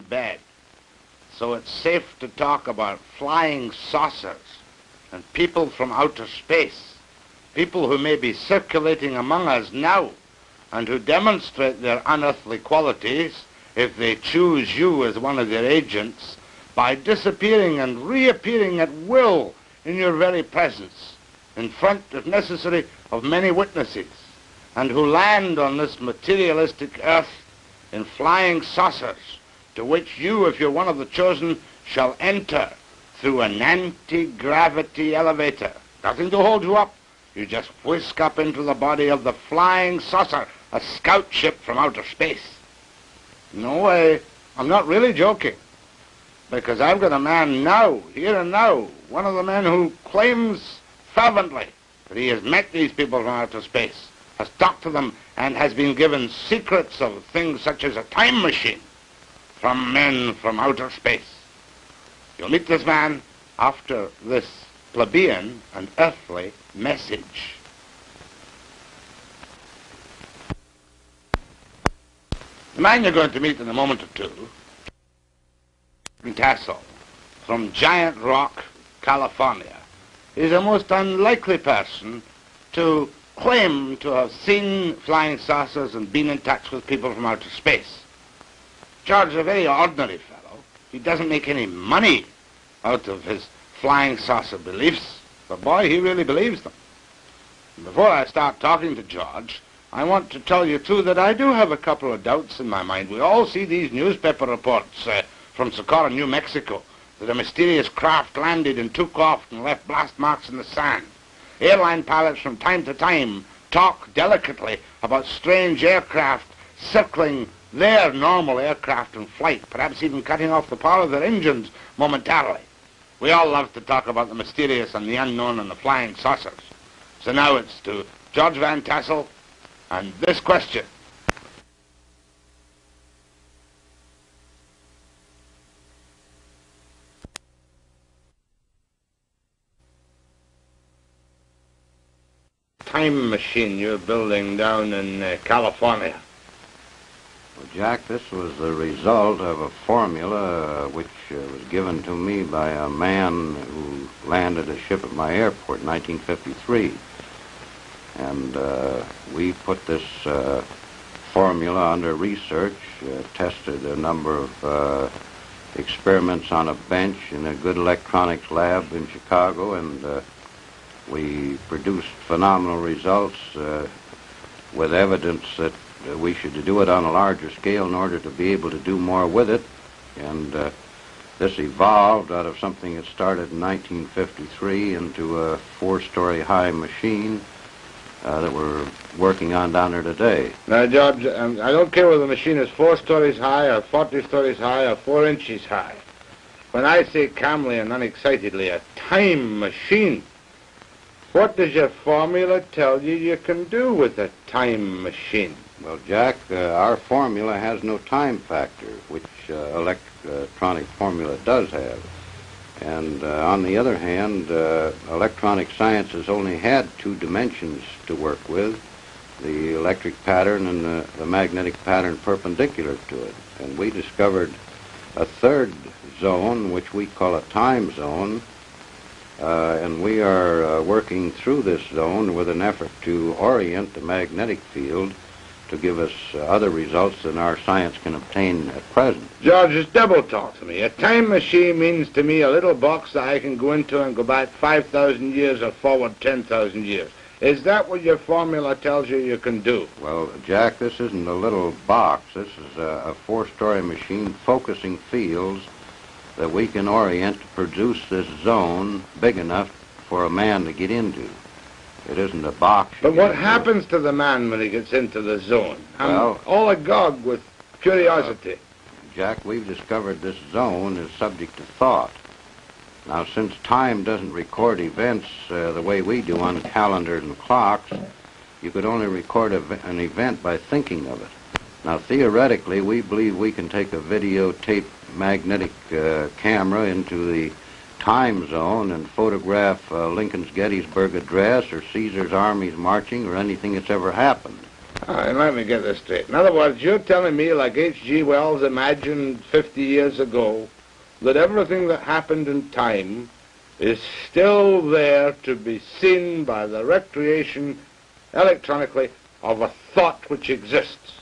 bed. So it's safe to talk about flying saucers and people from outer space, people who may be circulating among us now and who demonstrate their unearthly qualities if they choose you as one of their agents by disappearing and reappearing at will in your very presence, in front, if necessary, of many witnesses, and who land on this materialistic earth in flying saucers, to which you, if you're one of the chosen, shall enter through an anti-gravity elevator. Nothing to hold you up. You just whisk up into the body of the flying saucer, a scout ship from outer space. No way. I'm not really joking. Because I've got a man now, here and now, one of the men who claims fervently that he has met these people from outer space, has talked to them, and has been given secrets of things such as a time machine from men from outer space. You'll meet this man after this plebeian and earthly message. The man you're going to meet in a moment or two, Van Tassel, from Giant Rock, California, is a most unlikely person to claim to have seen flying saucers and been in touch with people from outer space. George is a very ordinary fellow. He doesn't make any money out of his flying saucer beliefs. But boy, he really believes them. Before I start talking to George, I want to tell you, too, that I do have a couple of doubts in my mind. We all see these newspaper reports uh, from Socorro, New Mexico, that a mysterious craft landed and took off and left blast marks in the sand. Airline pilots from time to time talk delicately about strange aircraft circling their normal aircraft in flight, perhaps even cutting off the power of their engines momentarily. We all love to talk about the mysterious and the unknown and the flying saucers. So now it's to George Van Tassel and this question. Time machine you're building down in uh, California. Well, Jack, this was the result of a formula uh, which uh, was given to me by a man who landed a ship at my airport in 1953. And uh, we put this uh, formula under research, uh, tested a number of uh, experiments on a bench in a good electronics lab in Chicago, and we produced phenomenal results with evidence that we should do it on a larger scale in order to be able to do more with it. And this evolved out of something that started in 1953 into a four-story high machine uh, that we're working on down there today. Now, George, um, I don't care whether the machine is four stories high or 40 stories high or four inches high. When I say calmly and unexcitedly, a time machine, what does your formula tell you you can do with a time machine? Well, Jack, uh, our formula has no time factor, which uh, electronic formula does have. And uh, on the other hand, uh, electronic science has only had two dimensions to work with, the electric pattern and the, the, magnetic pattern perpendicular to it. And we discovered a third zone, which we call a time zone, uh, and we are uh, working through this zone with an effort to orient the magnetic field to give us uh, other results than our science can obtain at present. George, just double talk to me. A time machine means to me a little box that I can go into and go back 5,000 years or forward 10,000 years. Is that what your formula tells you you can do? Well, Jack, this isn't a little box. This is a, a four-story machine focusing fields that we can orient to produce this zone big enough for a man to get into. It isn't a box. But what happens to the man when he gets into the zone? I'm well, all agog with curiosity. Uh, Jack, we've discovered this zone is subject to thought. Now, since time doesn't record events uh, the way we do on calendars and clocks, you could only record an event by thinking of it. Now, theoretically, we believe we can take a videotape magnetic uh, camera into the time zone and photograph uh, Lincoln's Gettysburg Address or Caesar's armies marching or anything that's ever happened. All right, let me get this straight. In other words, you're telling me, like H.G. Wells imagined 50 years ago, that everything that happened in time is still there to be seen by the recreation electronically of a thought which exists.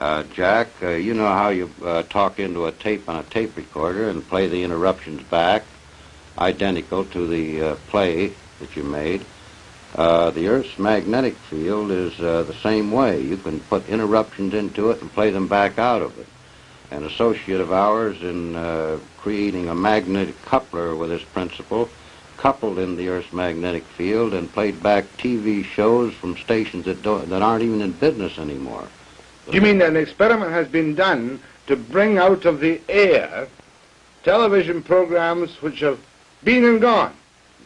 Uh, Jack, uh, you know how you uh, talk into a tape on a tape recorder and play the interruptions back, identical to the uh, play that you made. Uh, the Earth's magnetic field is uh, the same way. You can put interruptions into it and play them back out of it. An associate of ours in uh, creating a magnetic coupler with this principle coupled in the Earth's magnetic field and played back TV shows from stations that, that aren't even in business anymore. Do You mean that an experiment has been done to bring out of the air television programs which have been and gone?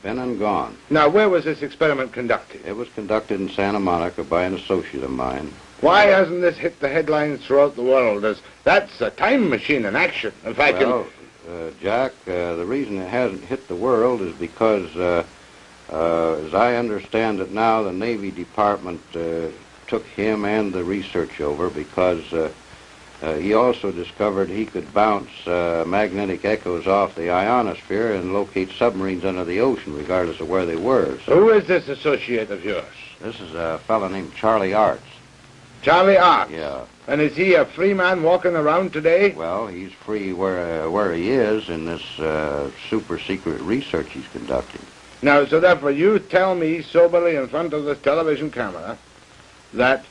Been and gone. Now, where was this experiment conducted? It was conducted in Santa Monica by an associate of mine. Why hasn't this hit the headlines throughout the world? As that's a time machine in action. If I well, uh, Jack, uh, the reason it hasn't hit the world is because, uh, uh as I understand it now, the Navy Department uh, took him and the research over because uh, he also discovered he could bounce magnetic echoes off the ionosphere and locate submarines under the ocean, regardless of where they were. So Who is this associate of yours? This is a fellow named Charlie Arts. Charlie Arts? Yeah. And is he a free man walking around today? Well, he's free where uh, where he is in this uh, super secret research he's conducting. Now, so therefore, you tell me soberly in front of this television camera that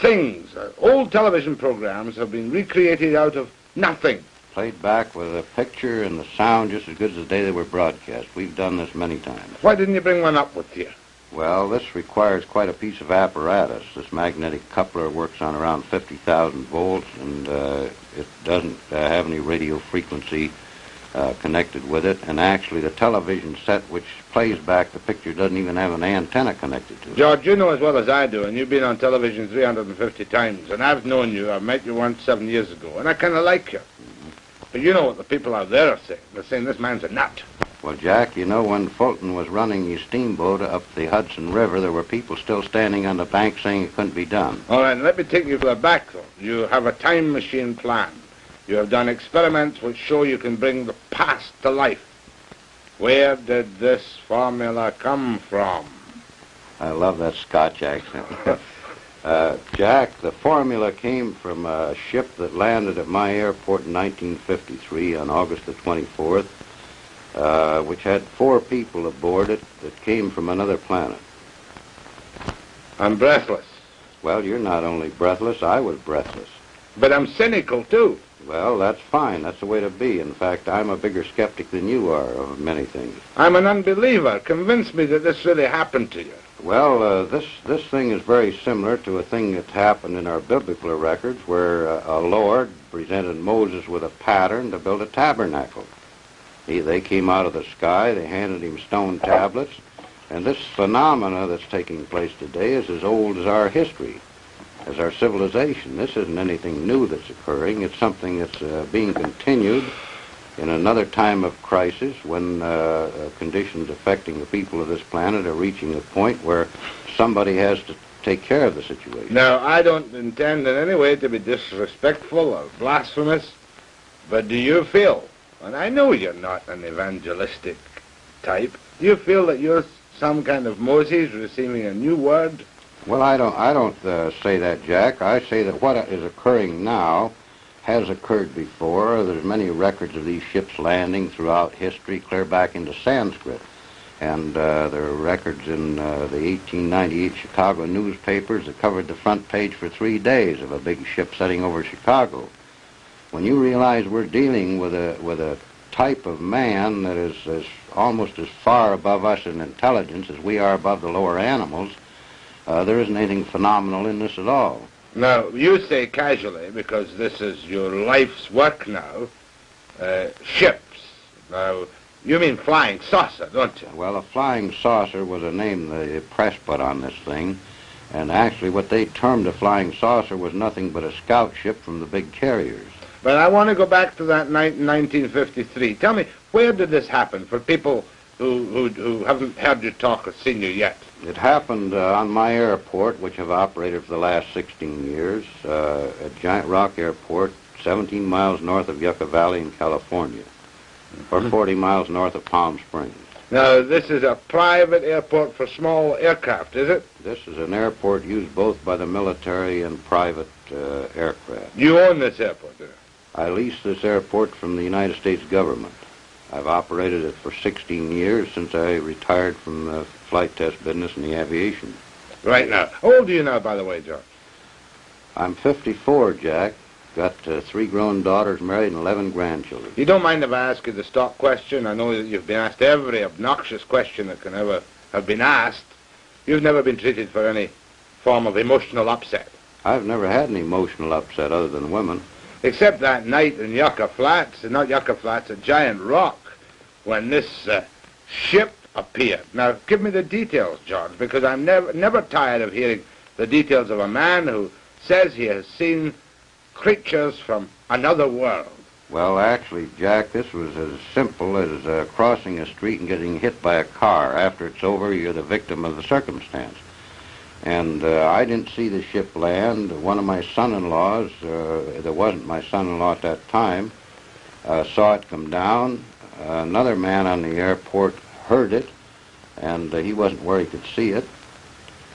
things, uh, old television programs, have been recreated out of nothing. Played back with a picture and the sound just as good as the day they were broadcast. We've done this many times. Why didn't you bring one up with you? Well, this requires quite a piece of apparatus. This magnetic coupler works on around 50,000 volts, and uh, it doesn't uh, have any radio frequency uh, connected with it. And actually, the television set which plays back the picture doesn't even have an antenna connected to it. George, you know as well as I do, and you've been on television 350 times, and I've known you. I met you once seven years ago, and I kind of like you. Mm-hmm. But you know what the people out there are saying. They're saying this man's a nut. Well, Jack, you know, when Fulton was running his steamboat up the Hudson River, there were people still standing on the bank saying it couldn't be done. All right, let me take you further back, though. You have a time machine plan. You have done experiments which show you can bring the past to life. Where did this formula come from? I love that Scotch accent. uh, Jack, the formula came from a ship that landed at my airport in 1953 on August the 24th. Uh, which had four people aboard it that came from another planet. I'm breathless. Well, you're not only breathless, I was breathless. But I'm cynical, too. Well, that's fine. That's the way to be. In fact, I'm a bigger skeptic than you are of many things. I'm an unbeliever. Convince me that this really happened to you. Well, uh, this this thing is very similar to a thing that happened in our biblical records, where uh, a Lord presented Moses with a pattern to build a tabernacle. He, they came out of the sky, they handed him stone tablets, and this phenomena that's taking place today is as old as our history, as our civilization. This isn't anything new that's occurring. It's something that's uh, being continued in another time of crisis when uh, uh, conditions affecting the people of this planet are reaching a point where somebody has to take care of the situation. Now, I don't intend in any way to be disrespectful or blasphemous, but do you feel and I know you're not an evangelistic type. Do you feel that you're some kind of Moses receiving a new word? Well, I don't. I don't uh, say that, Jack. I say that what is occurring now has occurred before. There's many records of these ships landing throughout history, clear back into Sanskrit, and uh, there are records in uh, the 1898 Chicago newspapers that covered the front page for three days of a big ship setting over Chicago when you realize we're dealing with a with a type of man that is, is almost as far above us in intelligence as we are above the lower animals, uh, there isn't anything phenomenal in this at all. Now, you say casually, because this is your life's work now, uh, ships. Now, you mean flying saucer, don't you? Well, a flying saucer was a name the press put on this thing. And actually, what they termed a flying saucer was nothing but a scout ship from the big carriers. But I want to go back to that night in 1953. Tell me, where did this happen for people who, who, who haven't heard you talk or seen you yet? It happened uh, on my airport, which I've operated for the last 16 years, uh, at Giant Rock Airport, 17 miles north of Yucca Valley in California, or 40 miles north of Palm Springs. Now, this is a private airport for small aircraft, is it? This is an airport used both by the military and private uh, aircraft. You own this airport, do? I leased this airport from the United States government. I've operated it for 16 years since I retired from the flight test business in the aviation. Right now. How old are you now, by the way, George? I'm 54, Jack. Got uh, three grown daughters, married, and 11 grandchildren. You don't mind if I ask you the stock question? I know that you've been asked every obnoxious question that can ever have been asked. You've never been treated for any form of emotional upset. I've never had an emotional upset other than women. Except that night in Yucca Flats, not Yucca Flats, a Giant Rock, when this uh, ship appeared. Now, give me the details, George, because I'm never, never tired of hearing the details of a man who says he has seen creatures from another world. Well, actually, Jack, this was as simple as uh, crossing a street and getting hit by a car. After it's over, you're the victim of the circumstance. And uh, I didn't see the ship land. One of my son-in-laws, uh, that wasn't my son-in-law at that time, uh, saw it come down. another man on the airport heard it, and uh, he wasn't where he could see it.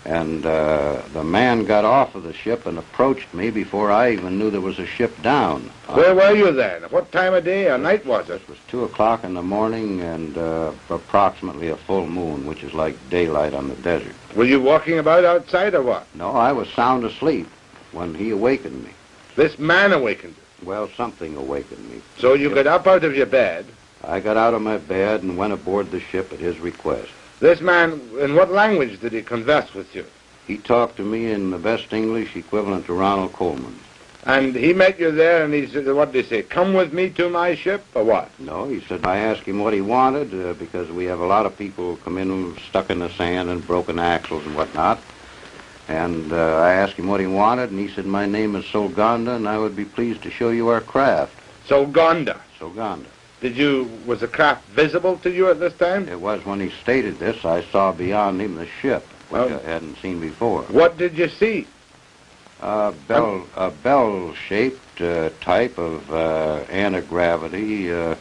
And uh, the man got off of the ship and approached me before I even knew there was a ship down. Where were you then? What time of day or night was it? It was 2 o'clock in the morning and uh, approximately a full moon, which is like daylight on the desert. Were you walking about outside or what? No, I was sound asleep when he awakened me. This man awakened you? Well, something awakened me. So you got up out of your bed? I got out of my bed and went aboard the ship at his request. This man, in what language did he converse with you? He talked to me in the best English equivalent to Ronald Colman. And he met you there, and he said, what did he say? Come with me to my ship, or what? No, he said, I asked him what he wanted, uh, because we have a lot of people come in stuck in the sand and broken axles and whatnot. And uh, I asked him what he wanted, and he said, my name is Solgonda, and I would be pleased to show you our craft. Solgonda? Solgonda. Did you, was the craft visible to you at this time? It was when he stated this, I saw beyond him the ship, which Well- I hadn't seen before. What did you see? A bell, a bell-shaped uh, type of uh, anti-gravity uh,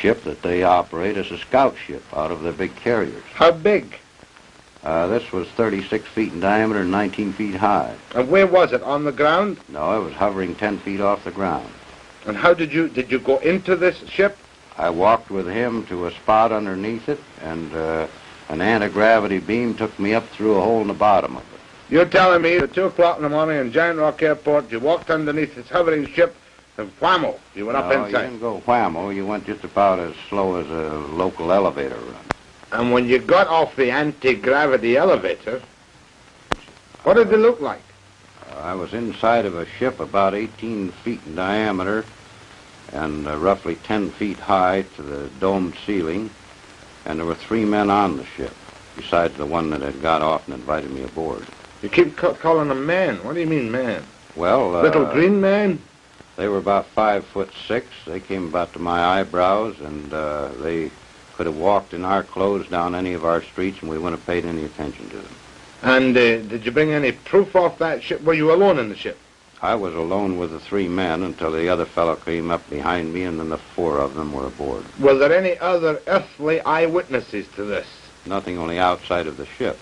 ship that they operate as a scout ship out of their big carriers. How big? Uh, this was 36 feet in diameter and 19 feet high. And where was it? On the ground? No, it was hovering 10 feet off the ground. And how did you, did you go into this ship? I walked with him to a spot underneath it, and uh, an anti-gravity beam took me up through a hole in the bottom of it. You're telling me at 2 o'clock in the morning in Giant Rock Airport, you walked underneath this hovering ship, and whammo, you went up no, you didn't go whammo. You went just about as slow as a local elevator run. And when you got off the anti-gravity elevator, what did it look like? I was inside of a ship about 18 feet in diameter and uh, roughly 10 feet high to the domed ceiling, and there were three men on the ship, besides the one that had got off and invited me aboard. You keep ca- calling them man. What do you mean man? Well, uh, Little green man? They were about five foot six. They came about to my eyebrows, and uh, they could have walked in our clothes down any of our streets, and we wouldn't have paid any attention to them. And uh, did you bring any proof off that ship? Were you alone in the ship? I was alone with the three men until the other fellow came up behind me, and then the four of them were aboard. Were there any other earthly eyewitnesses to this? Nothing only outside of the ship,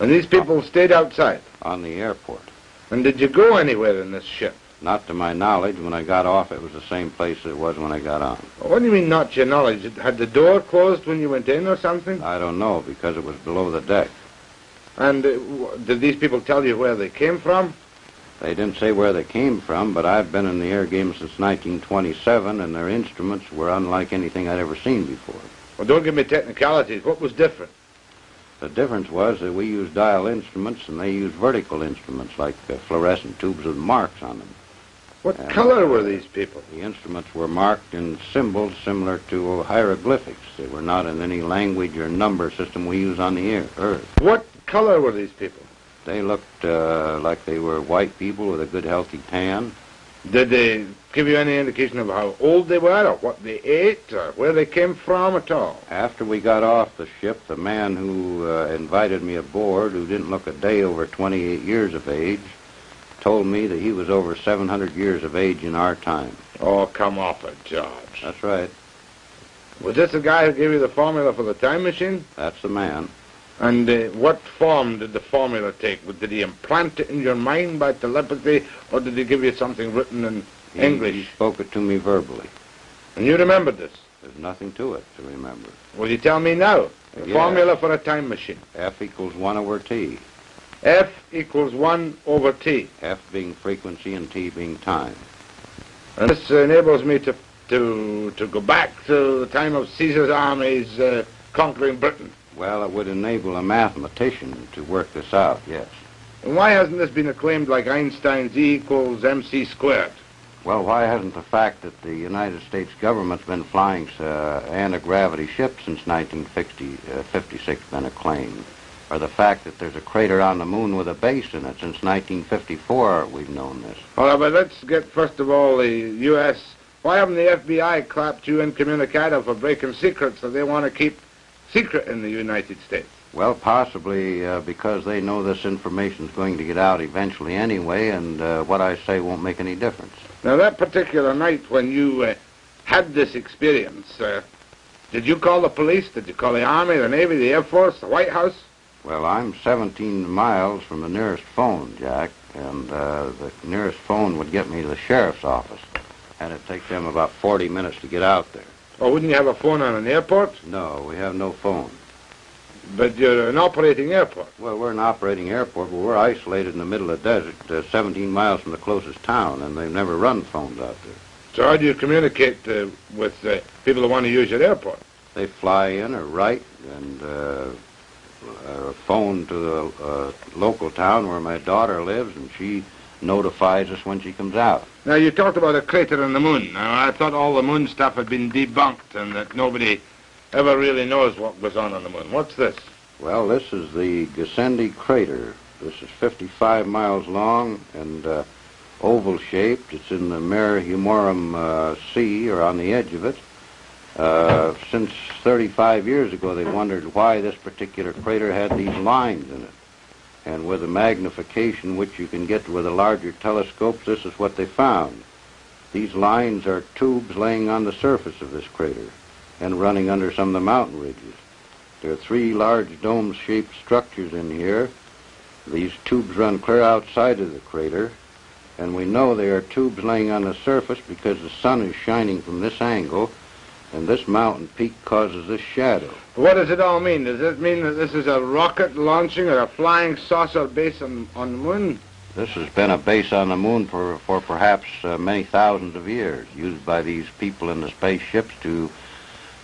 And these people stayed outside. on the airport. And did you go anywhere in this ship? Not to my knowledge, when I got off, it was the same place it was when I got on. What do you mean, not your knowledge? Had the door closed when you went in or something? I don't know, because it was below the deck. And uh, w- did these people tell you where they came from? They didn't say where they came from, but I've been in the air game since 1927, and their instruments were unlike anything I'd ever seen before. Well, don't give me technicalities. What was different? The difference was that we used dial instruments, and they used vertical instruments, like uh, fluorescent tubes with marks on them. What And, color were these people? The instruments were marked in symbols similar to hieroglyphics. They were not in any language or number system we use on the air, Earth. What color were these people? They looked uh, like they were white people with a good, healthy tan, Did they give you any indication of how old they were, or what they ate, or where they came from at all? After we got off the ship, the man who uh, invited me aboard, who didn't look a day over 28 years of age, told me that he was over 700 years of age in our time. Oh, come off it, George. That's right. Was this the guy who gave you the formula for the time machine? That's the man. And uh, what form did the formula take? Did he implant it in your mind by telepathy, or did he give you something written in He, English? He spoke it to me verbally. And you remembered this? There's nothing to it to remember. Will you tell me now? The Yeah. formula for a time machine. F equals 1 over T. F equals 1 over T. F being frequency and T being time. And this enables me to, to, to go back to the time of Caesar's armies uh, conquering Britain. Well, it would enable a mathematician to work this out, yes. And why hasn't this been acclaimed like Einstein's E equals mc squared? Well, why hasn't the fact that the United States government's been flying uh, anti-gravity ships since 1956 been acclaimed? Or the fact that there's a crater on the moon with a base in it since 1954 we've known this? All right, but let's get first of all the U.S. Why haven't the FBI clapped you incommunicado for breaking secrets that they want to keep secret in the United States? Well, possibly uh, because they know this information is going to get out eventually anyway, and uh, what I say won't make any difference. Now, that particular night when you uh, had this experience, uh, did you call the police? Did you call the Army, the Navy, the Air Force, the White House? Well, I'm 17 miles from the nearest phone, Jack, and uh, the nearest phone would get me to the sheriff's office. And it'd take them about 40 minutes to get out there. Or wouldn't you have a phone on an airport? No, we have no phone. But you're an operating airport. Well, we're an operating airport, but we're isolated in the middle of the desert, uh, 17 miles from the closest town, and they've never run phones out there. So how do you communicate uh, with uh, people who want to use your airport? They fly in or write and uh, uh, phone to the uh, local town where my daughter lives, and she notifies us when she comes out. Now, you talked about a crater on the moon. Now, I thought all the moon stuff had been debunked and that nobody ever really knows what goes on on the moon. What's this? Well, this is the Gassendi crater. This is 55 miles long and uh, oval shaped. It's in the Mare Humorum uh, Sea, or on the edge of it. Uh, since 35 years ago, they wondered why this particular crater had these lines in it. And with the magnification which you can get with the larger telescopes, this is what they found. These lines are tubes laying on the surface of this crater and running under some of the mountain ridges. There are three large dome-shaped structures in here. These tubes run clear outside of the crater, and we know they are tubes laying on the surface because the sun is shining from this angle, and this mountain peak causes this shadow. What does it all mean? Does it mean that this is a rocket launching or a flying saucer base on, on the moon? This has been a base on the moon for, for perhaps uh, many thousands of years, used by these people in the spaceships to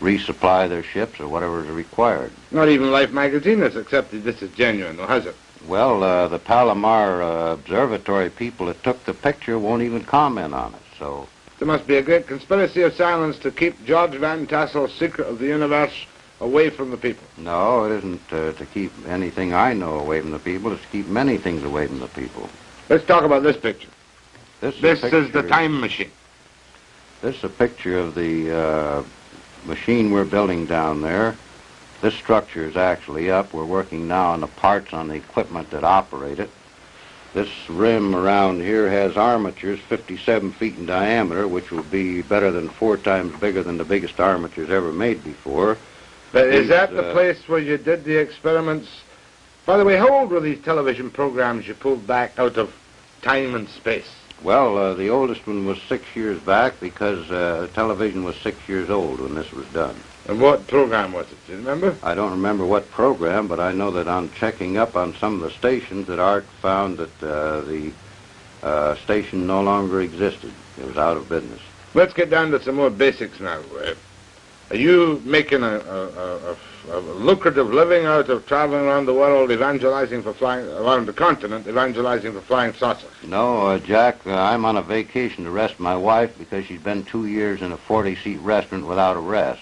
resupply their ships or whatever is required. Not even Life magazine has accepted this as genuine, or has it? Well, uh, the Palomar uh, Observatory people that took the picture won't even comment on it, so There must be a great conspiracy of silence to keep George Van Tassel's secret of the universe away from the people. no, it isn't uh, to keep anything I know away from the people. It's to keep many things away from the people. Let's talk about this picture. This, This a is the time machine. This is a picture of the uh, machine we're building down there. This structure is actually up. We're working now on the parts on the equipment that operate it. This rim around here has armatures 57 feet in diameter, which will be better than four times bigger than the biggest armatures ever made before. But is that the uh, place where you did the experiments? By the way, how old were these television programs you pulled back out of time and space? Well, uh, the oldest one was six years back because uh, television was six years old when this was done. And what program was it? Do you remember? I don't remember what program, but I know that on checking up on some of the stations, that Art found that uh, the uh, station no longer existed. It was out of business. Let's get down to some more basics now. Uh, are you making a, a, a, a, lucrative living out of traveling around the world, evangelizing for flying around the continent, evangelizing for flying saucers? No, uh, Jack, uh, I'm on a vacation to rest my wife because she's been two years in a 40-seat restaurant without a rest,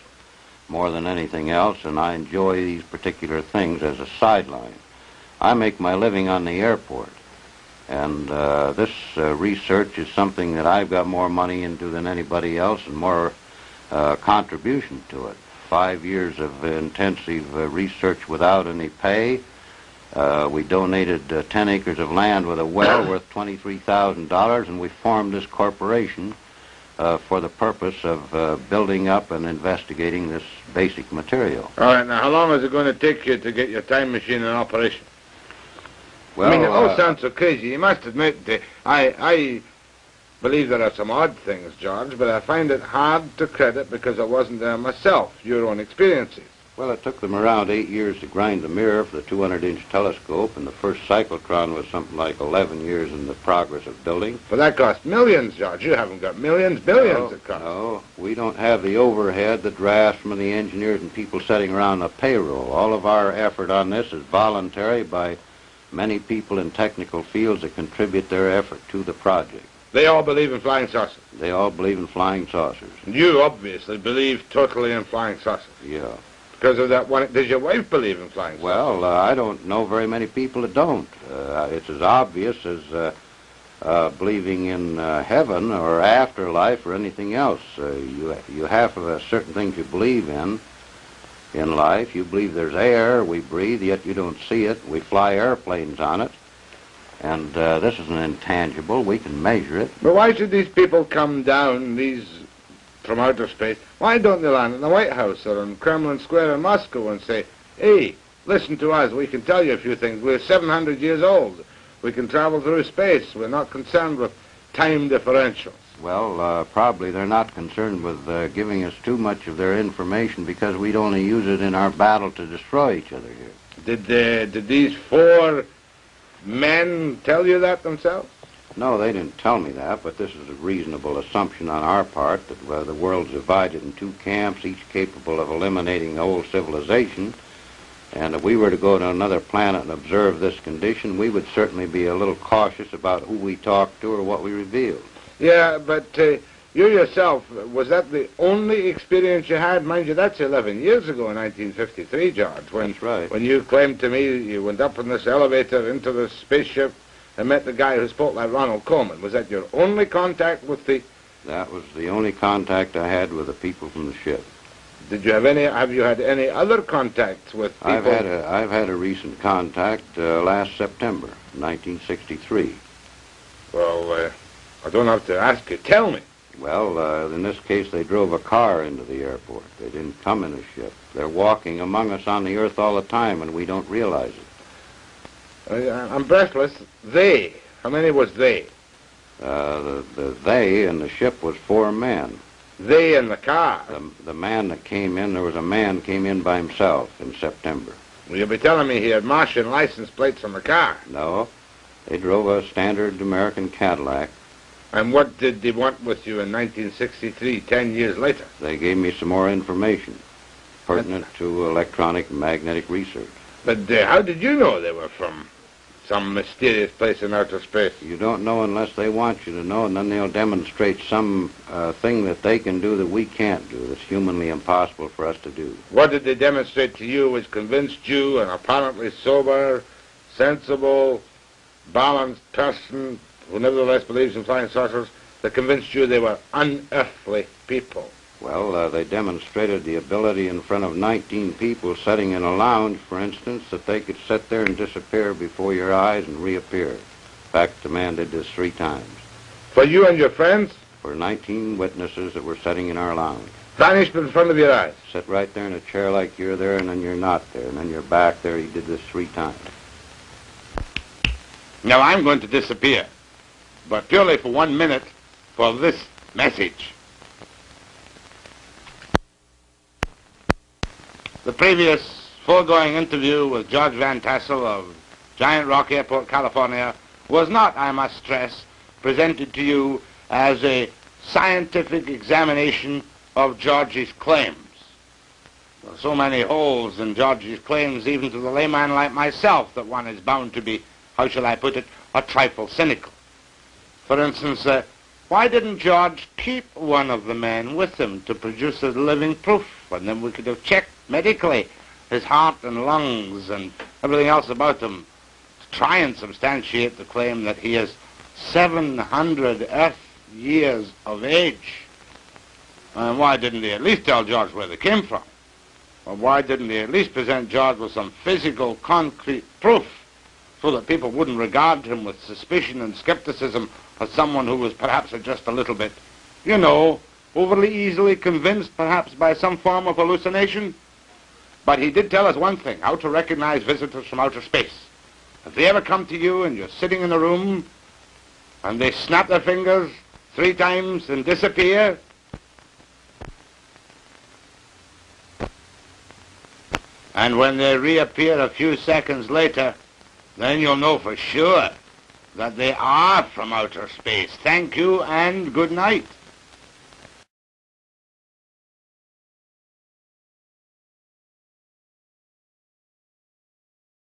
more than anything else, and I enjoy these particular things as a sideline. I make my living on the airport, And uh, this uh, research is something that I've got more money into than anybody else and more uh, contribution to it. Five years of intensive uh, research without any pay. Uh, we donated uh, 10 acres of land with a well worth $23,000, and we formed this corporation uh, for the purpose of uh, building up and investigating this basic material. All right, now how long is it going to take you to get your time machine in operation? Well, I mean, it all uh, sounds so crazy. You must admit, that I, I believe there are some odd things, George, but I find it hard to credit because I wasn't there myself, your own experiences. Well, it took them around eight years to grind the mirror for the 200-inch telescope, and the first cyclotron was something like 11 years in the progress of building. But that cost millions, George. You haven't got millions, billions no, it cost. No, we don't have the overhead, the drafts from the engineers and people sitting around the payroll. All of our effort on this is voluntary by many people in technical fields that contribute their effort to the project. They all believe in flying saucers. They all believe in flying saucers. And you obviously believe totally in flying saucers. Yeah. Because of that one. Does your wife believe in flying saucers? Well, uh, I don't know very many people that don't. Uh, it's as obvious as uh, uh, believing in uh, heaven or afterlife or anything else. Uh, you you have uh, certain things you believe in in life. You believe there's air we breathe, yet you don't see it. We fly airplanes on it, and uh, this is an intangible. We can measure it. But why should these people come down, these from outer space? Why don't they land in the White House or in Kremlin Square in Moscow and say, hey, listen to us, we can tell you a few things. We're 700 years old. We can travel through space. We're not concerned with time differentials. Well, uh, probably they're not concerned with uh, giving us too much of their information because we'd only use it in our battle to destroy each other here. Did, uh, did these four men tell you that themselves? No, they didn't tell me that, but this is a reasonable assumption on our part that uh, the world's divided in two camps, each capable of eliminating the old civilization. And if we were to go to another planet and observe this condition, we would certainly be a little cautious about who we talked to or what we revealed. Yeah, but uh, you yourself, was that the only experience you had? Mind you, that's 11 years ago in 1953, George. When, That's right. When you claimed to me you went up in this elevator into the spaceship and met the guy who spoke like Ronald Colman. Was that your only contact with the... That was the only contact I had with the people from the ship. Did you have any... Have you had any other contacts with people... I've had a I've had a recent contact uh, last September, 1963. Well, uh, I don't have to ask you. Tell me. Well, uh, in this case, they drove a car into the airport. They didn't come in a ship. They're walking among us on the earth all the time, and we don't realize it. Uh, I'm breathless. They. How many was they? Uh, the, the they in the ship was four men. They in the car. The, the man that came in, there was a man came in by himself in September. Well, you'll be telling me he had Martian license plates on the car. No, they drove a standard American Cadillac. And what did they want with you in 1963, ten years later? They gave me some more information pertinent to electronic magnetic research. But uh, how did you know they were from some mysterious place in outer space? You don't know unless they want you to know, and then they'll demonstrate some uh, thing that they can do that we can't do, that's humanly impossible for us to do. What did they demonstrate to you which convinced you, an apparently sober, sensible, balanced person who nevertheless believes in flying saucers, that convinced you they were unearthly people? Well, uh, they demonstrated the ability in front of 19 people sitting in a lounge, for instance, that they could sit there and disappear before your eyes and reappear. In fact, the man did this three times. For you and your friends? For 19 witnesses that were sitting in our lounge. Vanished in front of your eyes. Sit right there in a chair like you're there, and then you're not there, and then you're back there. He did this three times. Now I'm going to disappear, but purely for one minute for this message. The previous foregoing interview with George Van Tassel of Giant Rock Airport, California, was not, I must stress, presented to you as a scientific examination of George's claims. There are so many holes in George's claims, even to the layman like myself, that one is bound to be, how shall I put it, a trifle cynical. For instance, uh, why didn't George keep one of the men with him to produce a living proof? And then we could have checked medically his heart and lungs and everything else about him. to try and substantiate the claim that he is 700 Earth years of age. And why didn't he at least tell George where they came from? Or why didn't he at least present George with some physical, concrete proof so that people wouldn't regard him with suspicion and skepticism as someone who was perhaps just a little bit, you know, overly easily convinced perhaps by some form of hallucination? But he did tell us one thing, how to recognize visitors from outer space. If they ever come to you and you're sitting in the room and they snap their fingers three times and disappear, and when they reappear a few seconds later, then you'll know for sure that they are from outer space. Thank you and good night.